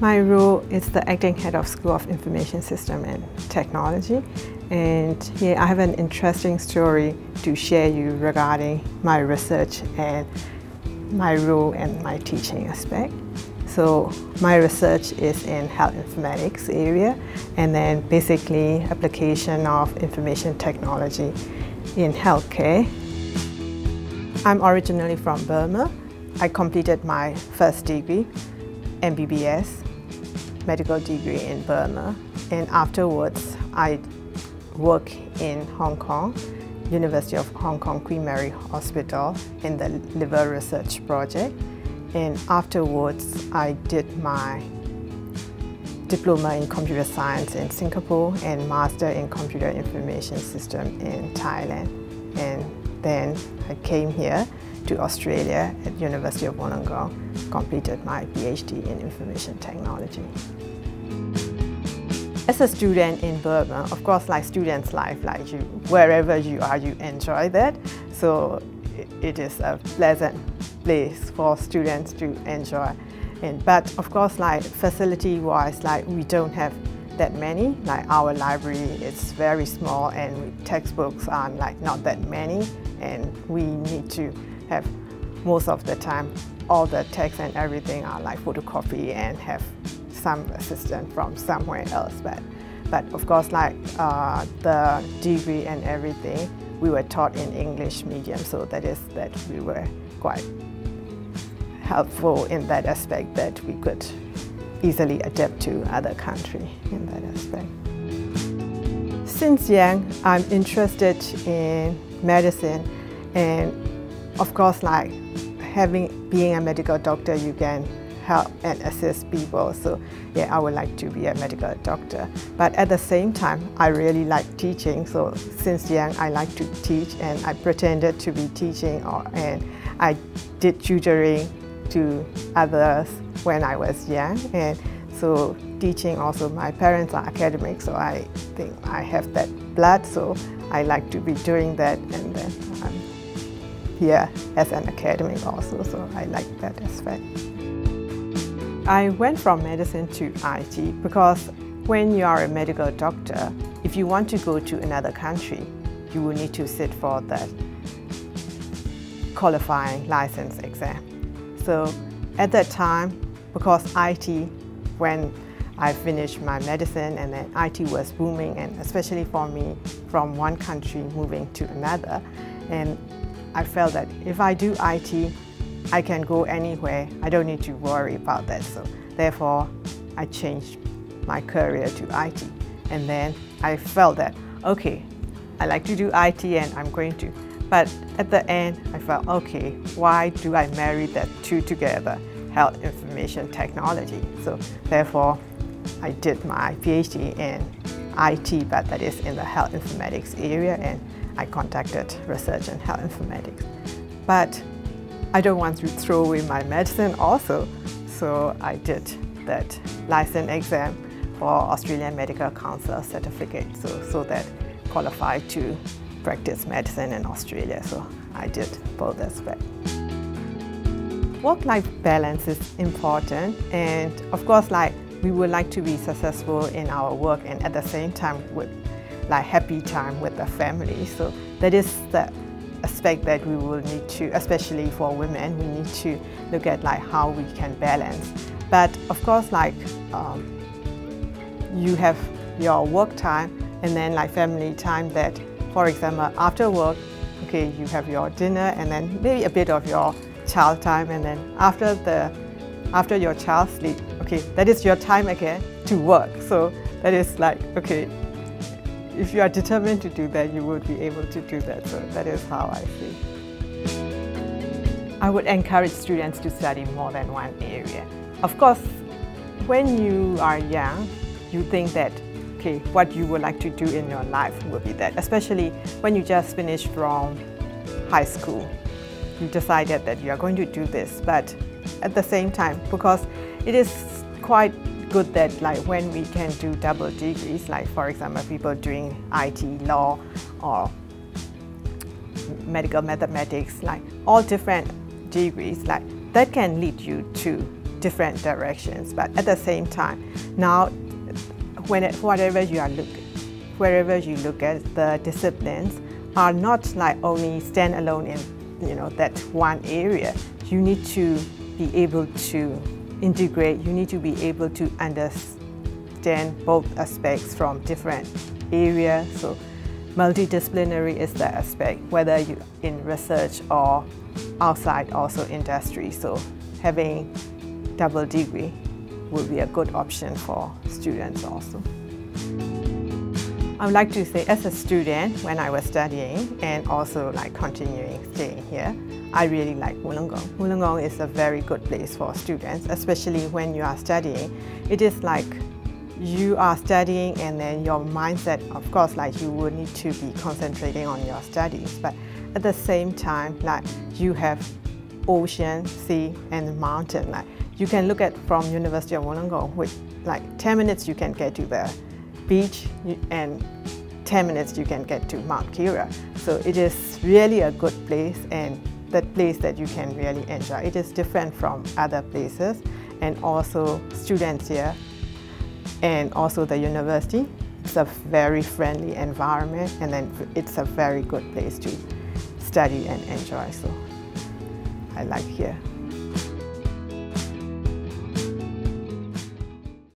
My role is the acting head of School of Information System and Technology. And here I have an interesting story to share you regarding my research and my role and my teaching aspect. So my research is in health informatics area and then basically application of information technology in healthcare. I'm originally from Burma. I completed my first degree, MBBS, medical degree in Burma. And afterwards, I work in Hong Kong, University of Hong Kong Queen Mary Hospital in the liver research project. And afterwards, I did my diploma in computer science in Singapore and master in computer information system in Thailand. And then I came here to Australia at University of Wollongong, completed my PhD in information technology. As a student in Burma, of course, like students' life, like you, wherever you are, you enjoy that. So it is a pleasant place for students to enjoy. And, but of course, like facility-wise, like we don't have that many. Like our library is very small and textbooks are like not that many. And we need to have most of the time all the text and everything are like photocopy and have some assistance from somewhere else. But, but of course, like uh, the degree and everything, we were taught in English medium, so that is that we were quite helpful in that aspect that we could easily adapt to other country in that aspect. Since young, I'm interested in medicine and of course like having being a medical doctor you can help and assist people. So yeah, I would like to be a medical doctor. But at the same time, I really like teaching. So since young, I like to teach and I pretended to be teaching or, and I did tutoring to others when I was young. And so teaching also, my parents are academics, so I think I have that blood. So I like to be doing that and then here as an academic also, so I like that aspect. I went from medicine to IT because when you are a medical doctor, if you want to go to another country, you will need to sit for that qualifying license exam. So at that time, because IT, when I finished my medicine and then IT was booming and especially for me from one country moving to another and I felt that if I do IT I can go anywhere. I don't need to worry about that. So therefore, I changed my career to IT. And then I felt that, okay, I like to do IT and I'm going to. But at the end, I felt, okay, why do I marry the two together? Health information technology. So therefore, I did my PhD in IT, but that is in the health informatics area, and I contacted research and health informatics. But I don't want to throw away my medicine also, so I did that license exam for Australian Medical Council certificate, so, so that qualified to practice medicine in Australia. So I did both aspects. Work-life balance is important, and of course, like we would like to be successful in our work, and at the same time, with like happy time with the family. So that is the aspect that we will need to, especially for women, we need to look at like how we can balance. But of course, like um, you have your work time and then like family time that, for example, after work, okay, you have your dinner and then maybe a bit of your child time and then after the after your child sleep, okay, that is your time again to work. So that is like, okay, if you are determined to do that, you would be able to do that. So that is how I see. I would encourage students to study more than one area. Of course, when you are young, you think that, okay, what you would like to do in your life will be that, especially when you just finished from high school. You decided that you are going to do this, but at the same time, because it is quite good that like when we can do double degrees, like for example, people doing IT, law, or medical mathematics, like all different degrees, like that can lead you to different directions. But at the same time, now, when it, whatever you are look, wherever you look at the disciplines, are not like only stand alone in you know that one area. You need to be able to integrate. You need to be able to understand both aspects from different areas. So multidisciplinary is the aspect, whether you in research or outside also industry. So having double degree would be a good option for students also. I would like to say as a student when I was studying and also like continuing staying here, I really like Wollongong. Wollongong is a very good place for students, especially when you are studying. It is like you are studying and then your mindset, of course, like you would need to be concentrating on your studies, but at the same time, like you have ocean, sea, and mountain. Like you can look at from University of Wollongong, which like 10 minutes you can get to the beach and 10 minutes you can get to Mount Keira. So it is really a good place and the place that you can really enjoy. It is different from other places and also students here and also the university. It's a very friendly environment and then it's a very good place to study and enjoy. So I like here.